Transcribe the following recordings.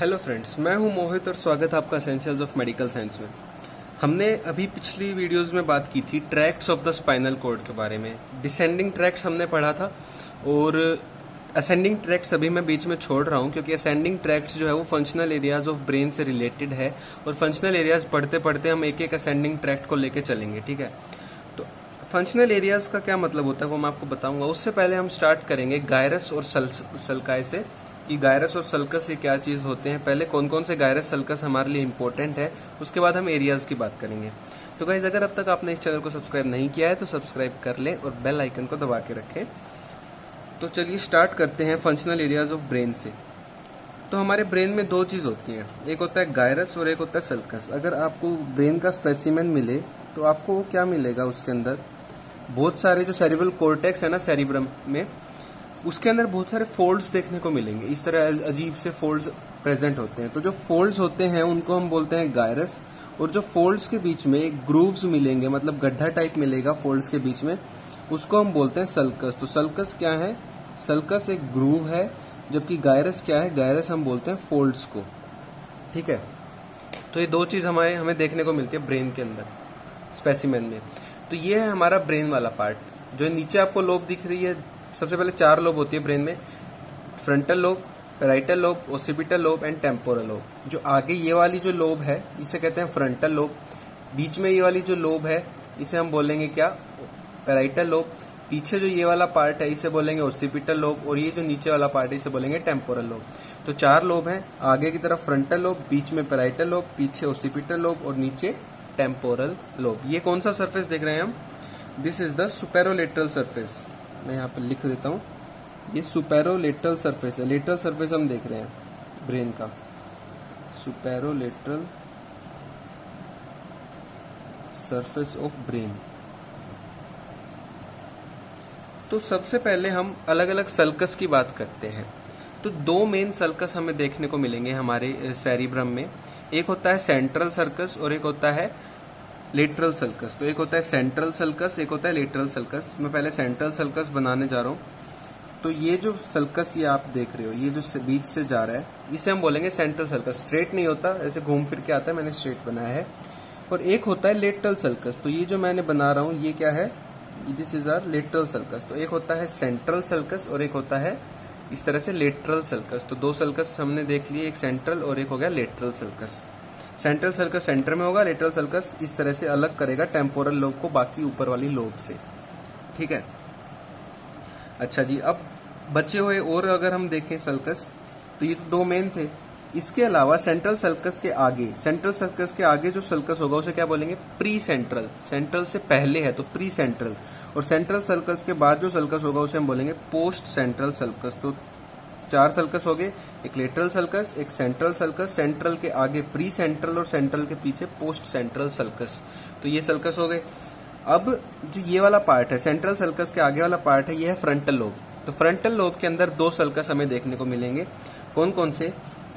Hello friends मैं हूँ मोहित और स्वागत है आपका एसेंशियल्स ऑफ़ मेडिकल साइंस में। हमने अभी पिछली वीडियोस में बात की थी tracts of the spinal cord के बारे में। डिसेंडिंग ट्रैक्ट्स हमने पढ़ा था और असेंडिंग ट्रैक्ट्स अभी मैं बीच में छोड़ रहा हूँ क्योंकि असेंडिंग ट्रैक्ट्स जो है वो फंक्शनल एरियाज़ ऑफ़ ब्रेन से रिलेटेड है और फंक्शनल एरियाज़ पढ़ते पढ़ते हम एक एक असेंडिंग ट्रैक्ट को लेके चलेंगे ठीक है? तो फंक्शनल एरियाज़ का क्या मतलब होता है वो मैं आपको बताऊँगा। उससे पहले हम स्टार्ट करेंगे गायरस और सल, सलकाय से। कि गायरस और सल्कस ये क्या चीज़ होते हैं? पहले कौन कौन से गायरस, सल्कस हमारे लिए इंपॉर्टेंट है? उसके बाद हम एरियाज़ की बात करेंगे। तो गाइज़ अगर अब तक आपने इस चैनल को सब्सक्राइब नहीं किया है तो सब्सक्राइब कर लें और बेल आइकन को दबा के रखें। तो चलिए स्टार्ट करते हैं फंक्शनल एरियाज़ ऑफ़ ब्रेन से। तो हमारे ब्रेन में दो चीज़ होती हैं। एक होता है गायरस और एक होता है सल्कस। अगर आपको ब्रेन का स्पेसिमेन मिले तो आपको क्या मिलेगा उसके अंदर? बहुत सारे जो सेरिब्रल कोर्टेक्स है ना सेरिब्रम में उसके अंदर बहुत सारे फोल्ड्स देखने को मिलेंगे। इस तरह अजीब से फोल्ड्स प्रेजेंट होते हैं। तो जो फोल्ड्स होते हैं, उनको हम बोलते हैं गायरस और जो फोल्ड्स के बीच में ग्रूव्स मिलेंगे मतलब गड्ढा टाइप मिलेगा फोल्ड्स के बीच में, उसको हम बोलते हैं सल्कस तो सल्कस क्या है? सल्कस एक ग्रूव है, जबकि गायरस क्या है? गायरस हम बोलते हैं फोल्ड्स को। ठीक है? तो ये दो चीज़ हमारे, हमें देखने को मिलती है ब्रेन के अंदर स्पेसिमेन में। तो ये है हमारा ब्रेन वाला पार्ट जो नीचे आपको लोब दिख रही है सबसे पहले चार लोब होती है ब्रेन में, frontal lobe parietal lobe, occipital lobe and temporal lobe. जो आगे ये वाली जो लोब है, इसे कहते हैं फ्रंटल लोब। बीच में ये वाली जो लोब है, इसे हम बोलेंगे क्या? Parietal lobe. पीछे जो ये वाला पार्ट है, इसे बोलेंगे ओसिपिटल लोब और ये जो नीचे वाला पार्ट है, इसे बोलेंगे टेम्पोरल लोब। तो चार लोब हैं, आगे की तरफ़ फ्रंटल लोब, बीच में पेराइटल लोब, पीछे ओसिपिटल लोब और नीचे टेम्पोरल लोब। ये कौन सा सरफेस देख रहे हैं हम? This is the superolateral surface मैं यहाँ पर लिख देता हूँ। ये सुपेरोलेटरल सरफेस है। लेटरल सरफेस हम देख रहे हैं, ब्रेन का। Superolateral surface of brain. तो सबसे पहले हम अलग अलग सल्कस की बात करते हैं। तो दो मेन सल्कस हमें देखने को मिलेंगे हमारे सैरिब्रम में। एक होता है सेंट्रल सर्कस और एक होता है लेटरल सल्कस तो एक होता है सेंट्रल सल्कस एक होता है लेटरल सल्कस मैं पहले सेंट्रल सल्कस बनाने जा रहा हूँ। तो ये जो सल्कस ये आप देख रहे हो, ये जो बीच से जा रहा है, इसे हम बोलेंगे सेंट्रल सल्कस स्ट्रेट नहीं होता, ऐसे घूम फिर के आता है, मैंने स्ट्रेट बनाया है। और एक होता है लेटरल सल्कस तो ये जो मैंने बना रहा हूँ, ये क्या है? This is our lateral sulcus तो एक होता है सेंट्रल सल्कस और एक होता है इस तरह से लेटरल सल्कस तो दो सल्कस हमने देख लिए, एक सेंट्रल और एक हो गया lateral sulcus central sulcus center में होगा, लेटरल सर्कस इस तरह से अलग करेगा, टेम्पोरल लोब को बाकी ऊपर वाली लोब से। ठीक है? अच्छा जी, अब बचे हुए और अगर हम देखें सर्कस तो ये तो दो मेन थे। इसके अलावा सेंट्रल सर्कस के आगे, सेंट्रल सर्कस के आगे जो सल्कस होगा, उसे क्या बोलेंगे? प्री सेंट्रल सेंट्रल से पहले है तो प्री सेंट्रल और सेंट्रल सर्कस के बाद जो सल्कस होगा, उसे हम बोलेंगे पोस्ट सेंट्रल सर्कस। तो चार सल्कस हो गए, एक लेटरल सल्कस, एक सेंट्रल सल्कस, सेंट्रल के आगे प्री सेंट्रल और सेंट्रल के पीछे पोस्ट सेंट्रल सल्कस। तो ये सल्कस हो गए। अब जो ये वाला पार्ट है सेंट्रल सल्कस के आगे वाला पार्ट है, ये है फ्रंटल लोब तो फ्रंटल लोब के अंदर दो सल्कस हमें देखने को मिलेंगे। कौन कौन से?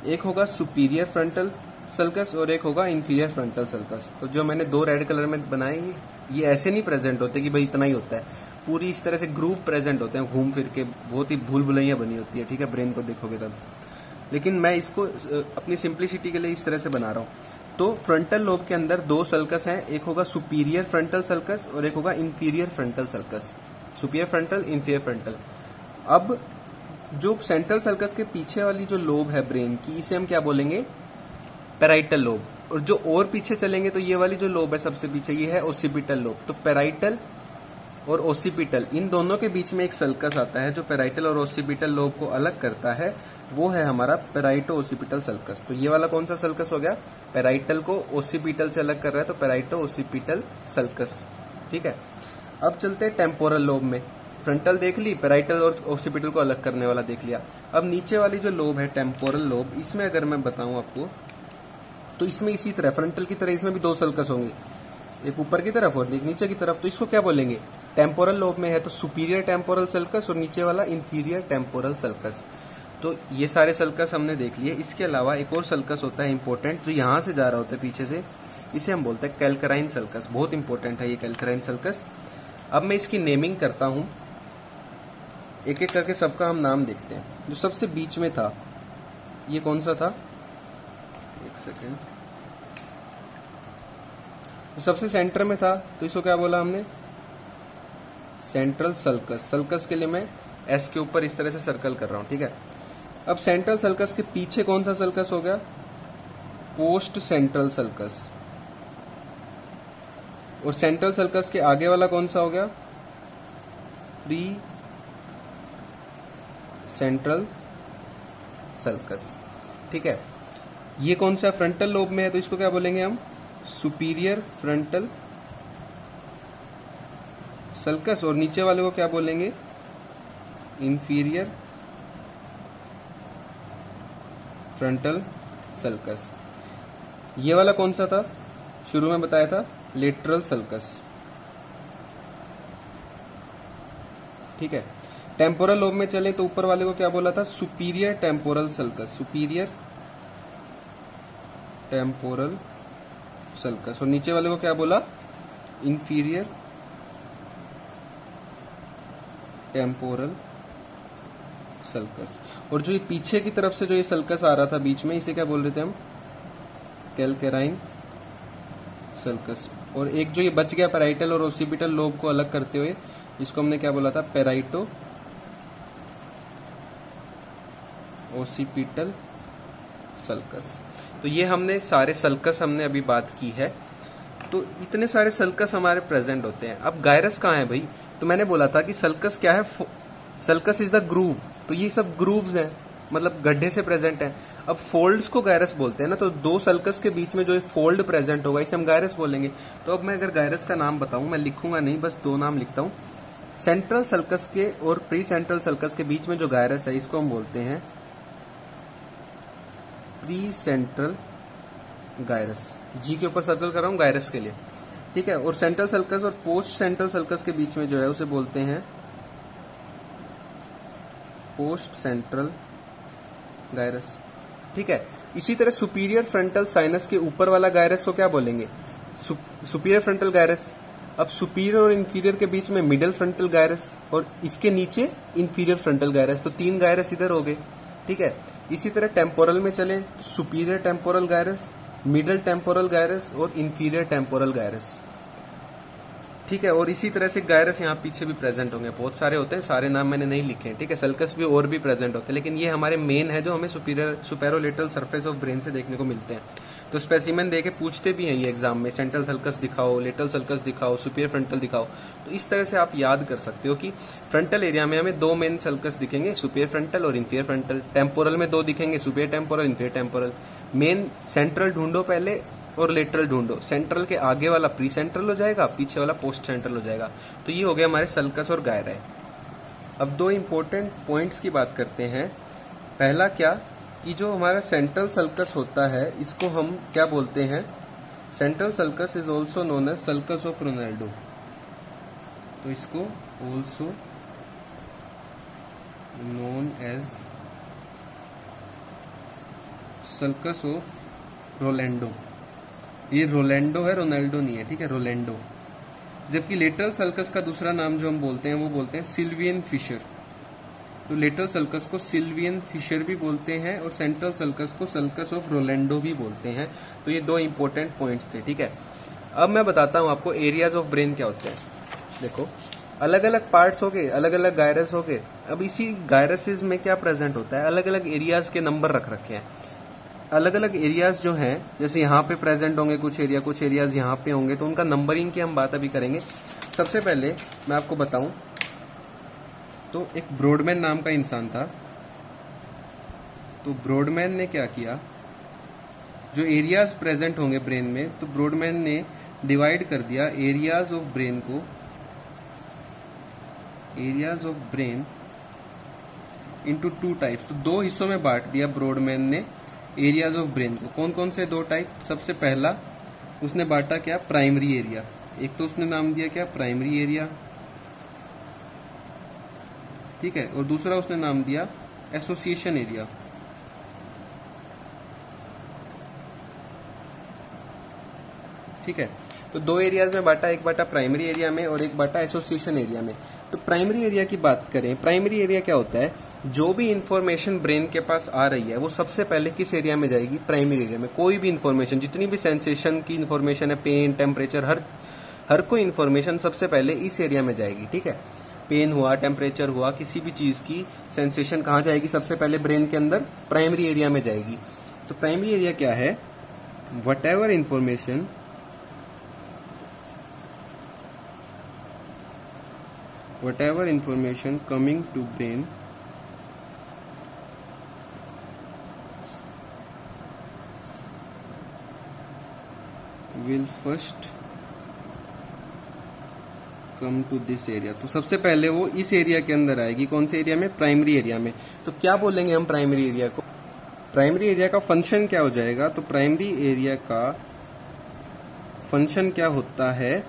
एक होगा सुपीरियर फ्रंटल सल्कस और एक होगा इन्फीरियर फ्रंटल सल्कस। तो जो मैंने दो रेड कलर में बनाए, ये ऐसे नहीं प्रेजेंट होते कि भाई इतना ही होता है। पूरी इस तरह से ग्रुप प्रेजेंट होते हैं, घूम फिर के, बहुत ही भूल भुलैया बनी होती है, ठीक है ब्रेन को देखोगे तब। लेकिन मैं इसको अपनी सिंप्लिसिटी के लिए इस तरह से बना रहा हूँ। तो फ्रंटल लोब के अंदर दो सल्कस हैं, एक होगा सुपीरियर फ्रंटल सल्कस और एक होगा inferior frontal sulcus superior frontal inferior frontal अब, जो सेंट्रल सल्कस के पीछे वाली जो लोब है ब्रेन की, इसे हम क्या बोलेंगे? पेराइटल लोब और जो और पीछे चलेंगे तो ये वाली जो लोब है, सबसे पीछे, ये है ओसिपिटल लोब तो पेराइटल और ओसिपिटल इन दोनों के बीच में एक सल्कस आता है जो पेराइटल और ओसिपिटल लोब को अलग करता है, वो है हमारा पेराइटो ओसिपिटल सल्कस तो ये वाला कौन सा सल्कस हो गया? पेराइटल को ओसिपिटल से अलग कर रहा है तो पेराइटो ओसिपिटल सल्कस ठीक है? अब चलते हैं टेम्पोरल लोब में। फ्रंटल देख ली पेराइटल और ओसिपिटल को अलग करने वाला देख लिया। अब नीचे वाली जो लोब है टेम्पोरल लोब इसमें अगर मैं बताऊँ आपको तो इसमें इसी तरह फ्रंटल की तरह इसमें भी दो सल्कस होंगे। एक ऊपर की तरफ़ और एक नीचे की तरफ़ तो इसको क्या बोलेंगे? टेम्पोरल लोब में है तो सुपीरियर टेम्पोरल सल्कस और नीचे वाला इंफीरियर टेम्पोरल सल्कस तो ये सारे सल्कस हमने देख लिए। इसके अलावा एक और सल्कस होता है इंपॉर्टेंट जो यहाँ से जा रहा होता है पीछे से, इसे हम बोलते हैं कैलकराइन सल्कस बहुत इंपॉर्टेंट है ये कैलकराइन सल्कस अब मैं इसकी नेमिंग करता हूँ। एक एक करके सबका हम नाम देखते हैं। जो सबसे बीच में था, ये कौन सा था? एक सेकेंड सबसे सेंटर में था तो इसको क्या बोला हमने? सेंट्रल सल्कस सल्कस के लिए मैं एस के ऊपर इस तरह से सर्कल कर रहा हूँ, ठीक है? अब सेंट्रल सल्कस के पीछे कौन सा सल्कस हो गया? पोस्ट सेंट्रल सल्कस और सेंट्रल सल्कस के आगे वाला कौन सा हो गया? प्री सेंट्रल सल्कस ठीक है? ये कौन सा फ्रंटल लोब में है तो इसको क्या बोलेंगे हम? सुपीरियर फ्रंटल सल्कस, और नीचे वाले को क्या बोलेंगे? इंफीरियर फ्रंटल सल्कस ये वाला कौन सा था? शुरू में बताया था लेटरल सल्कस ठीक है। टेम्पोरल लोब में चले तो ऊपर वाले को क्या बोला था? Superior temporal sulcus superior temporal sulcus और नीचे वाले को क्या बोला? Inferior temporal sulcus. और जो ये पीछे की तरफ़ से जो ये सल्कस आ रहा था बीच में, इसे क्या बोल रहे थे हम? Calcarine sulcus. और एक जो ये बच गया पेराइटल और ओसिपिटल लोब को अलग करते हुए, इसको हमने क्या बोला था? Parieto occipital sulcus. तो ये हमने सारे सल्कस हमने अभी बात की है। तो इतने सारे सल्कस हमारे प्रेजेंट होते हैं। अब गायरस कहाँ है भाई? तो मैंने बोला था कि सल्कस क्या है? सल्कस इज़ द ग्रूव तो ये सब ग्रूव्स हैं मतलब गड्ढे से प्रेजेंट है। अब फोल्ड्स को गायरस बोलते हैं ना तो दो सल्कस के बीच में जो फोल्ड प्रेजेंट होगा, इसे हम गायरस बोलेंगे। तो अब मैं अगर गायरस का नाम बताऊँ, मैं लिखूँगा नहीं, बस दो नाम लिखता हूँ। सेंट्रल सल्कस के और प्री सेंट्रल सल्कस के बीच में जो गायरस है, इसको हम बोलते हैं प्री सेंट्रल गायरस जी के ऊपर सर्कल कर रहा हूँ गायरस के लिए। ठीक है, और सेंट्रल सल्कस और पोस्ट सेंट्रल सल्कस के बीच में जो है, उसे बोलते हैं पोस्ट सेंट्रल गायरस ठीक है, इसी तरह सुपीरियर फ्रंटल साइनस के ऊपर वाला गायरस को क्या बोलेंगे? सुपीरियर फ्रंटल गायरस अब सुपीरियर और इंफीरियर के बीच में मिडिल फ्रंटल गायरस और इसके नीचे इंफीरियर फ्रंटल गायरस तो तीन गायरस इधर हो गए। ठीक है, इसी तरह टेम्पोरल में चले superior temporal gyrus middle temporal gyrus और इंफीरियर टेम्पोरल गायरस। ठीक है, और इसी तरह से गायरस यहाँ पीछे भी प्रेजेंट होंगे। बहुत सारे होते हैं, सारे नाम मैंने नहीं लिखे हैं। ठीक है, सल्कस भी और भी प्रेजेंट होते हैं, लेकिन ये हमारे मेन है जो हमें superior superolateral surface of brain से देखने को मिलते हैं। तो स्पेसिमेन देके पूछते भी हैं ये एग्ज़ाम में सेंट्रल सल्कस दिखाओ लिटल सल्कस दिखाओ सुपीरियर फ्रंटल दिखाओ। तो इस तरह से आप याद कर सकते हो कि फ्रंटल एरिया में हमें दो मेन सल्कस दिखेंगे सुपीरियर फ्रंटल और इंफीरियर फ्रंटल टेम्पोरल में दो दिखेंगे superior temporal inferior temporal main central ढूंढो पहले और लेटरल ढूंढो। सेंट्रल के आगे वाला प्री सेंट्रल हो जाएगा, पीछे वाला पोस्ट सेंट्रल हो जाएगा। तो ये हो गया हमारे सल्कस और गायरा अब दो इंपॉर्टेंट पॉइंट्स की बात करते हैं। पहला क्या? कि जो हमारा सेंट्रल सल्कस होता है, इसको हम क्या बोलते हैं? Central sulcus is also known as sulcus of Ronaldo. तो इसको also known as sulcus of Rolando ये रोलैंडो है रोनाल्डो नहीं है, ठीक है? रोलैंडो जबकि लेटरल सल्कस का दूसरा नाम जो हम बोलते हैं, वो बोलते हैं सिल्वियन फिशर तो लेटरल सल्कस को सिल्वियन फिशर भी बोलते हैं और सेंट्रल सल्कस को सल्कस ऑफ़ रोलैंडो भी बोलते हैं। तो ये दो इंपॉर्टेंट पॉइंट्स थे, ठीक है? अब मैं बताता हूँ आपको एरियाज़ ऑफ़ ब्रेन क्या होते हैं। देखो अलग अलग पार्ट्स हो गए अलग अलग गायरस हो गए। अब इसी गायरसिस में क्या प्रेजेंट होता है? अलग अलग एरियाज़ के नंबर रख रखे हैं। अलग अलग एरियाज़ जो हैं, जैसे यहाँ पे प्रेजेंट होंगे कुछ एरिया कुछ एरियाज़ यहाँ पे होंगे तो उनका नंबरिंग की हम बात अभी करेंगे। सबसे पहले मैं आपको बताऊँ तो एक ब्रॉडमैन नाम का इंसान था। तो ब्रॉडमैन ने क्या किया, जो एरियाज़ प्रेजेंट होंगे ब्रेन में तो ब्रॉडमैन ने डिवाइड कर दिया एरियाज़ ऑफ़ ब्रेन को। Areas of brain into two types तो दो हिस्सों में बांट दिया ब्रॉडमैन ने। एरियाज़ ऑफ़ ब्रेन को कौन कौन से दो टाइप सबसे पहला, उसने बांटा क्या? प्राइमरी एरिया एक तो उसने नाम दिया क्या? प्राइमरी एरिया ठीक है? और दूसरा उसने नाम दिया एसोसिएशन एरिया ठीक है? तो दो एरियाज़ में बांटा, एक बांटा प्राइमरी एरिया में और एक बांटा एसोसिएशन एरिया में। तो प्राइमरी एरिया की बात करें प्राइमरी एरिया क्या होता है? जो भी इंफॉर्मेशन ब्रेन के पास आ रही है, वो सबसे पहले किस एरिया में जाएगी? प्राइमरी एरिया में। कोई भी इंफॉर्मेशन जितनी भी सेंसेशन की इंफॉर्मेशन है पेन टेम्परेचर हर हर कोई इंफॉर्मेशन सबसे पहले इस एरिया में जाएगी, ठीक है? पेन हुआ टेम्परेचर हुआ, किसी भी चीज़ की सेंसेशन कहाँ जाएगी? सबसे पहले ब्रेन के अंदर प्राइमरी एरिया में जाएगी। तो प्राइमरी एरिया क्या है? Whatever information whatever information coming to brain will first come to this area तो सबसे पहले वो इस एरिया के अंदर आएगी। कौन से एरिया में? प्राइमरी एरिया में। तो क्या बोलेंगे हम प्राइमरी एरिया को? प्राइमरी एरिया का फ़ंक्शन क्या हो जाएगा? तो प्राइमरी एरिया का फ़ंक्शन क्या होता है?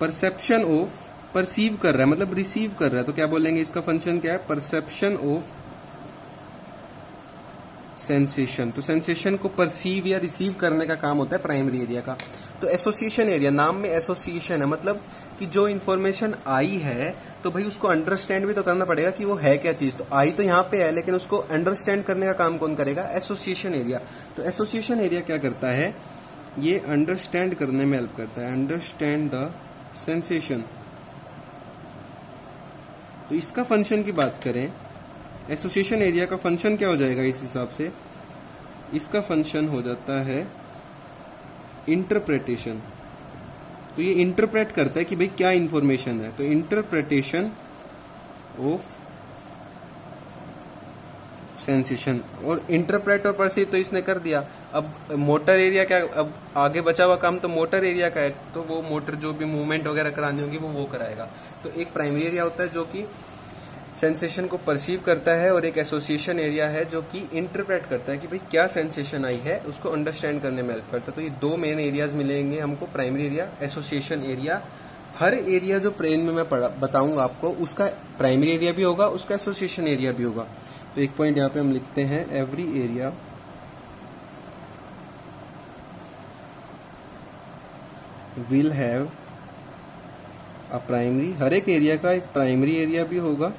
परसेप्शन ऑफ़ परसीव कर रहा है। मतलब रिसीव कर रहा है। तो क्या बोलेंगे? इसका फ़ंक्शन क्या है? परसेप्शन ऑफ़ सेंसेशन तो सेंसेशन को परसीव या रिसीव करने का काम होता है प्राइमरी एरिया का। तो एसोसिएशन एरिया नाम में एसोसिएशन है मतलब कि जो इन्फॉर्मेशन आई है तो भाई उसको अंडरस्टैंड भी तो करना पड़ेगा कि वो है क्या चीज़। तो आई तो यहाँ पे है, लेकिन उसको अंडरस्टैंड करने का काम कौन करेगा? एसोसिएशन एरिया तो एसोसिएशन एरिया क्या करता है? ये अंडरस्टैंड करने में हेल्प करता है। अंडरस्टैंड द सेंसेशन तो इसका फ़ंक्शन की बात करें एसोसिएशन एरिया का फ़ंक्शन क्या हो जाएगा इस हिसाब से? इसका फ़ंक्शन हो जाता है इंटरप्रिटेशन तो ये इंटरप्रेट करता है कि भाई क्या इंफॉर्मेशन है। तो इंटरप्रिटेशन ऑफ़ सेंसेशन और इंटरप्रेट और परसीव तो इसने कर दिया। अब मोटर एरिया क्या, अब आगे बचा हुआ काम तो मोटर एरिया का है। तो वो मोटर जो भी मूवमेंट वगैरह करानी होगी वो वो कराएगा। तो एक प्राइमरी एरिया होता है जो कि सेंसेशन को परसीव करता है और एक एसोसिएशन एरिया है जो कि इंटरप्रेट करता है कि भाई क्या सेंसेशन आई है, उसको अंडरस्टैंड करने में हेल्प करता है। तो ये दो मेन एरियाज़ मिलेंगे हमको प्राइमरी एरिया एसोसिएशन एरिया हर एरिया जो ब्रेन में मैं बताऊँगा आपको, उसका प्राइमरी एरिया भी होगा, उसका एसोसिएशन एरिया भी होगा। तो एक पॉइंट यहाँ पे हम लिखते हैं every area will have a primary हर एक एरिया का एक प्राइमरी एरिया भी होगा।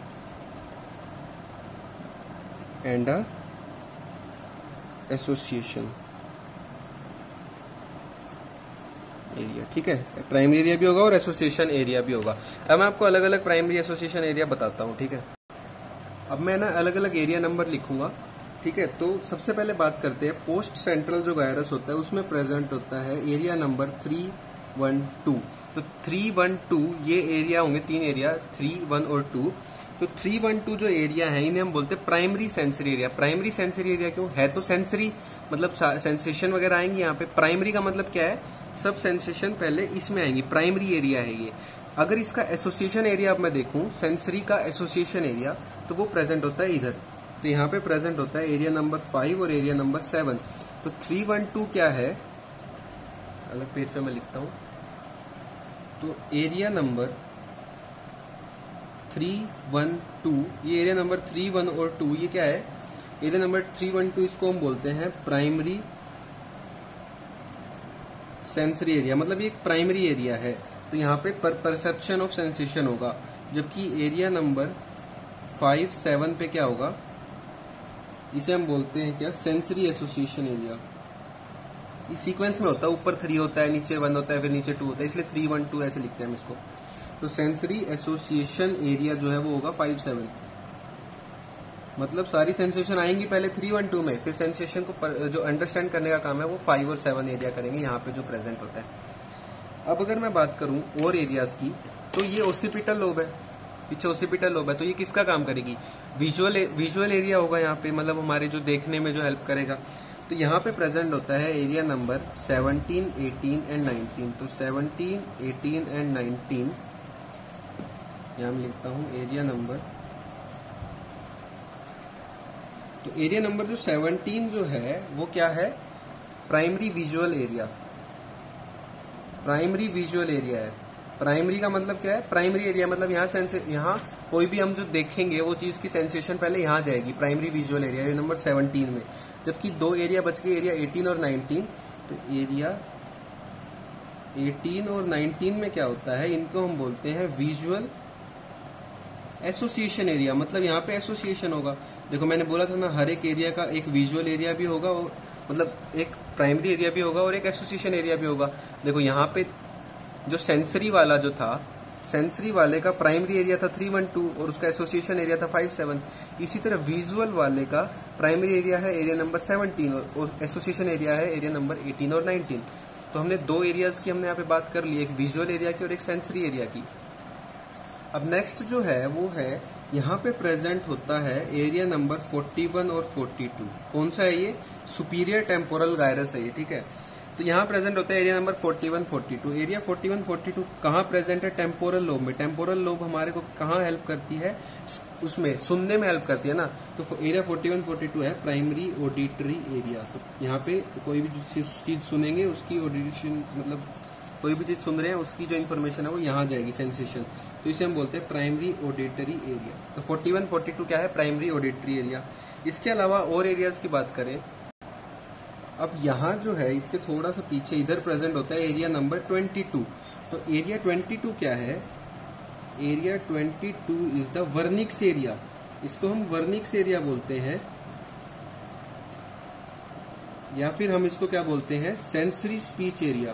एंड अ एसोसिएशन एरिया ठीक है? प्राइमरी एरिया भी होगा और एसोसिएशन एरिया भी होगा। अब मैं आपको अलग अलग प्राइमरी एसोसिएशन एरिया बताता हूँ, ठीक है? अब मैं ना अलग अलग एरिया नंबर लिखूँगा, ठीक है? तो सबसे पहले बात करते हैं पोस्ट सेंट्रल जो वायरस होता है, उसमें प्रेजेंट होता है area number three one two तो थ्री वन टू ये एरिया होंगे, तीन एरिया थ्री वन और टू तो थ्री वन टू जो एरिया है, इन्हें हम बोलते हैं primary sensory area primary sensory area क्यों? है तो सेंसरी मतलब सेंसेशन वगैरह आएँगे यहाँ पे। प्राइमरी का मतलब क्या है? सब सेंसेशन पहले इसमें आएँगी। प्राइमरी एरिया है ये। अगर इसका एसोसिएशन एरिया मैं देखूँ सेंसरी का एसोसिएशन एरिया तो वो प्रेजेंट होता है इधर। तो यहाँ पे प्रेजेंट होता है एरिया नंबर फाइव और एरिया नंबर सेवन तो थ्री वन टू क्या है? अलग पेज पे मैं लिखता हूँ। तो area number three one two ये एरिया नंबर थ्री वन और टू ये क्या है? Area number three one two इसको हम बोलते हैं प्राइमरी सेंसरी एरिया मतलब ये एक प्राइमरी एरिया है। तो यहाँ पे परसेप्शन ऑफ़ सेंसेशन होगा, जबकि एरिया नंबर फाइव सेवन पे क्या होगा? इसे हम बोलते हैं क्या? सेंसरी एसोसिएशन एरिया ये सीक्वेंस में होता है, ऊपर थ्री होता है, नीचे वन होता है, फिर नीचे टू होता है, इसलिए थ्री वन टू ऐसे लिखते हैं हम इसको। तो सेंसरी एसोसिएशन एरिया जो है वो होगा फाइव सेवन मतलब सारी सेंसेशन आएँगी पहले थ्री वन टू में फिर सेंसेशन को पर, जो अंडरस्टैंड करने का काम है वो फाइव और सेवन एरिया करेंगे यहाँ पे जो प्रेजेंट होता है। अब अगर मैं बात करूँ और एरियाज़ की तो ये ओसिपिटल लोब है। पीछे ओसिपिटल लोब है तो ये किसका काम करेगी? विजुअल विजुअल एरिया होगा यहाँ पे मतलब हमारे जो देखने में जो हेल्प करेगा। तो यहाँ पे प्रेजेंट होता है एरिया नंबर 17, 18 एंड 19 तो 17, 18 एंड 19 यहाँ मैं लिखता हूँ एरिया नंबर तो एरिया नंबर जो 17 जो है, वो क्या है? Primary visual area primary visual area है। प्राइमरी का मतलब क्या है? प्राइमरी एरिया मतलब यहाँ सेंस यहाँ कोई भी हम जो देखेंगे, वो चीज़ की सेंसेशन पहले यहाँ जाएगी primary visual area area number 17 में। जबकि दो एरिया बच गए एरिया 18 और 19 तो एरिया 18 और 19 में क्या होता है? इनको हम बोलते हैं विजुअल एसोसिएशन एरिया मतलब यहाँ पे एसोसिएशन होगा। देखो, मैंने बोला था ना, हर एक एरिया का एक विजुअल एरिया भी होगा और मतलब एक प्राइमरी एरिया भी होगा और एक एसोसिएशन एरिया भी होगा। देखो, यहाँ पे जो सेंसरी वाला जो था सेंसरी वाले का प्राइमरी एरिया था 312 और उसका एसोसिएशन एरिया था 57 इसी तरह विजुअल वाले का प्राइमरी एरिया है एरिया नंबर 17 और एसोसिएशन एरिया है एरिया नंबर 18 और 19 तो हमने दो एरियाज़ की हमने यहाँ पे बात कर ली, एक विजुअल एरिया की और एक सेंसरी एरिया की। अब नेक्स्ट जो है वो है यहाँ पे प्रेजेंट होता है एरिया नंबर 41 और 42 कौन सा है ये? सुपीरियर टेम्पोरल गायरस है ये ठीक है? तो यहाँ प्रेजेंट होता है एरिया नंबर 41, 42 एरिया 41, 42 कहाँ प्रेजेंट है? टेम्पोरल लोब में. टेम्पोरल लोब हमारे को कहाँ हेल्प करती है? उसमें सुनने में हेल्प करती है ना? तो एरिया 41, 42 है प्राइमरी ऑडिटरी एरिया तो यहाँ पे कोई भी चीज़ सुनेंगे उसकी ऑडिशन मतलब कोई भी चीज़ सुन रहे हैं उसकी जो इन्फॉर्मेशन है वो यहाँ जाएगी सेंसेशन तो इसे हम बोलते हैं प्राइमरी ऑडिटरी एरिया तो 41, 42 क्या है? प्राइमरी ऑडिटरी एरिया इसके अलावा और एरियाज़ की बात करें अब यहाँ जो है इसके थोड़ा सा पीछे इधर प्रेजेंट होता है एरिया नंबर 22 तो एरिया 22 क्या है? Area 22 is the Wernicke's area इसको हम वर्निक्स एरिया बोलते हैं. या फिर हम इसको क्या बोलते हैं? सेंसरी स्पीच एरिया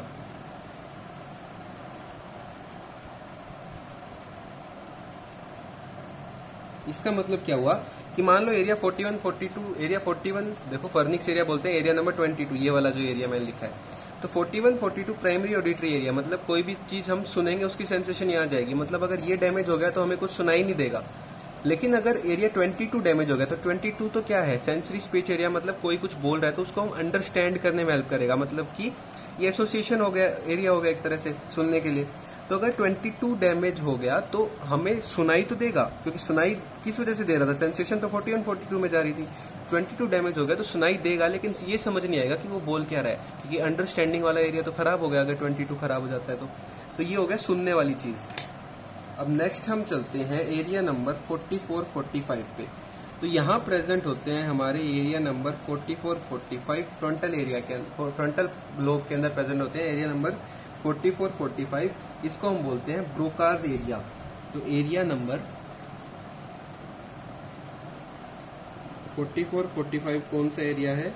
इसका मतलब क्या हुआ कि मान लो एरिया 41, 42, एरिया 41 देखो फर्निक्स एरिया बोलते हैं एरिया नंबर 22 ये वाला जो एरिया मैंने लिखा है। तो 41, 42 प्राइमरी ऑडिटरी एरिया मतलब कोई भी चीज़ हम सुनेंगे उसकी सेंसेशन यहाँ जाएगी। मतलब अगर ये डैमेज हो गया तो हमें कुछ सुनाई नहीं देगा। लेकिन अगर एरिया 22 डैमेज हो गया तो 22 तो क्या है? सेंसरी स्पीच एरिया मतलब कोई कुछ बोल रहा है तो उसको हम अंडरस्टैंड करने में हेल्प करेगा। मतलब कि ये एसोसिएशन हो गया एरिया हो गया एक तरह से सुनने के लिए। तो अगर 22 डैमेज हो गया तो हमें सुनाई तो देगा, क्योंकि सुनाई किस वजह से दे रहा था? सेंसेशन तो 41 42 में जा रही थी। 22 डैमेज हो गया तो सुनाई देगा, लेकिन ये समझ नहीं आएगा कि वो बोल क्या रहा है, क्योंकि अंडरस्टैंडिंग वाला एरिया तो खराब हो गया, अगर 22 खराब हो जाता है तो। तो ये हो गया सुनने वाली चीज़। अब नेक्स्ट हम चलते हैं एरिया नंबर 44 45 पे। तो यहाँ प्रेजेंट होते हैं हमारे एरिया नंबर 44 45 फ्रंटल एरिया के फ्रंटल लोब के अंदर प्रेजेंट होते हैं। एरिया नंबर 44 45 इसको हम बोलते हैं ब्रोकाज एरिया। तो एरिया नंबर 44 45 कौन सा एरिया है?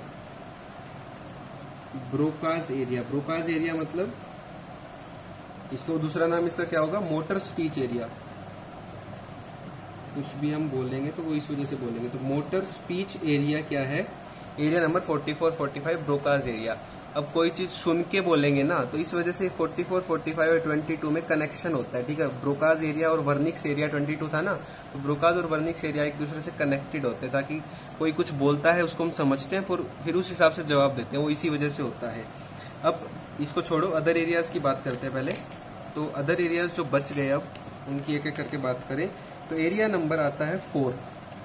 Broca's area. ब्रोकाज एरिया मतलब इसको दूसरा नाम इसका क्या होगा? Motor speech area. कुछ भी हम बोलेंगे तो वो इस वजह से बोलेंगे। तो मोटर स्पीच एरिया क्या है? Area number 44 45 Broca's area. अब कोई चीज़ सुन के बोलेंगे ना तो इस वजह से 44, 45 और 22 में कनेक्शन होता है ठीक है? ब्रोकाज एरिया और वर्निक्स एरिया 22 था ना तो ब्रोकाज और वर्निक्स एरिया एक दूसरे से कनेक्टेड होते हैं ताकि कोई कुछ बोलता है उसको हम समझते हैं फिर फिर उस हिसाब से जवाब देते हैं वो इसी वजह से होता है। अब इसको छोड़ो अदर एरियाज़ की बात करते हैं पहले। तो अदर एरियाज़ जो बच गए अब उनकी एक एक करके बात करें तो एरिया नंबर आता है फोर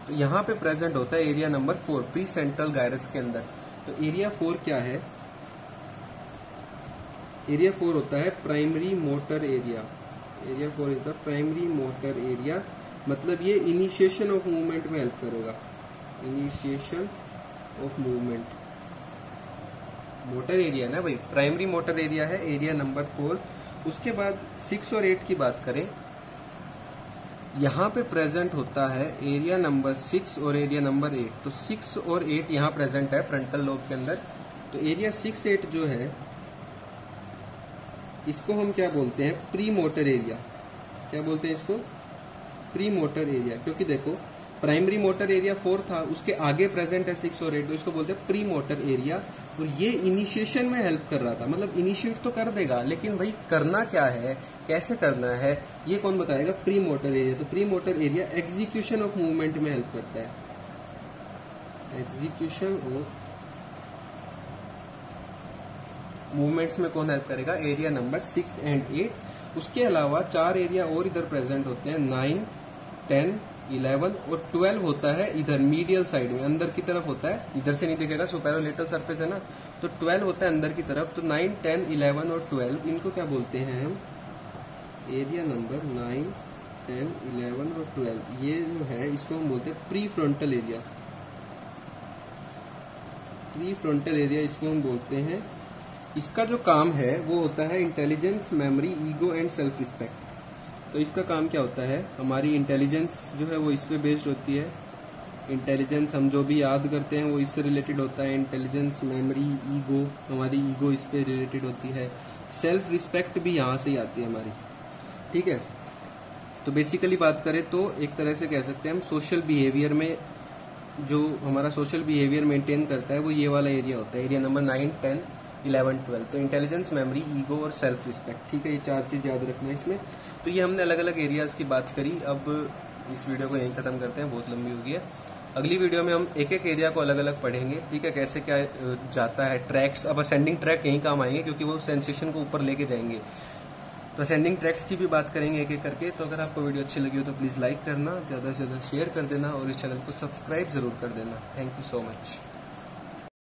तो यहाँ पे प्रेजेंट होता है area number four precentral gyrus के अंदर। तो एरिया फोर क्या है? एरिया फोर होता है primary motor area area four is the primary motor area मतलब ये इनिशिएशन ऑफ़ मूवमेंट में हेल्प करेगा. Initiation of movement motor area ना भाई? प्राइमरी मोटर एरिया है एरिया नंबर फोर उसके बाद सिक्स और एट की बात करें. यहाँ पे प्रेजेंट होता है एरिया नंबर सिक्स और एरिया नंबर एट तो सिक्स और एट यहाँ प्रेजेंट है फ्रंटल लोब के अंदर. तो एरिया सिक्स एट जो है इसको हम क्या बोलते हैं? Premotor area. क्या बोलते हैं इसको? Premotor area. क्योंकि देखो, प्राइमरी मोटर एरिया फोर था, उसके आगे प्रेजेंट है सिक्स और एट तो इसको बोलते हैं प्री मोटर एरिया। और ये इनिशिएशन में हेल्प कर रहा था। मतलब इनिशिएट तो कर देगा, लेकिन भाई करना क्या है? कैसे करना है? ये कौन बताएगा? Premotor area. तो premotor area execution of movement में हेल्प करता है। एग्जीक्यूशन ऑफ़ मूवमेंट्स में कौन हेल्प करेगा? Area number six and eight उसके अलावा चार एरिया और इधर प्रेजेंट होते हैं। नाइन टेन इलेवन और ट्वेल्व होता है इधर मीडियल साइड में। अंदर की तरफ़ होता है। इधर से नहीं दिखेगा सुपेरोलेटल सरफेस है ना। तो ट्वेल्व होता है अंदर की तरफ़। तो नाइन टेन इलेवन और ट्वेल्व इनको क्या बोलते हैं हम? Area number nine ten eleven और ट्वेल्व ये जो है, इसको हम बोलते हैं prefrontal area prefrontal area इसको हम बोलते हैं इसका जो काम है, वो होता है intelligence memory ego and self respect तो इसका काम क्या होता है? हमारी इंटेलिजेंस जो है, वो इस पर बेस्ड होती है। इंटेलिजेंस हम जो भी याद करते हैं, वो इससे रिलेटेड होता है। इंटेलिजेंस मेमोरी ईगो हमारी ईगो इस पे रिलेटेड होती है। सेल्फ रिस्पेक्ट भी यहाँ से ही आती है हमारी। ठीक है? तो बेसिकली बात करें तो एक तरह से कह सकते हैं हम सोशल बिहेवियर में जो हमारा सोशल बिहेवियर मेंटेन करता है, वो ये वाला एरिया होता है। Area number nine ten eleven, twelve. तो इंटेलिजेंस मेमोरी ईगो और सेल्फ रिस्पेक्ट ठीक है, ये चार चीज़ याद रखना है इसमें। तो ये हमने अलग अलग एरियाज़ की बात करी। अब इस वीडियो को यहीं खत्म करते हैं। बहुत लंबी होगी है। अगली वीडियो में हम एक एक एरिया को अलग अलग पढ़ेंगे। ठीक है, कैसे क्या जाता है ट्रैक्स अब असेंडिंग ट्रैक यहीं काम आएँगे, क्योंकि वो सेंसेशन को ऊपर लेके जाएँगे। तो असेंडिंग ट्रैक्स की भी बात करेंगे एक एक करके। तो अगर आपको वीडियो अच्छी लगी हो तो प्लीज़ लाइक करना, ज़्यादा से ज़्यादा शेयर कर देना और इस चैनल को सब्सक्राइब ज़रूर कर देना। Thank you so much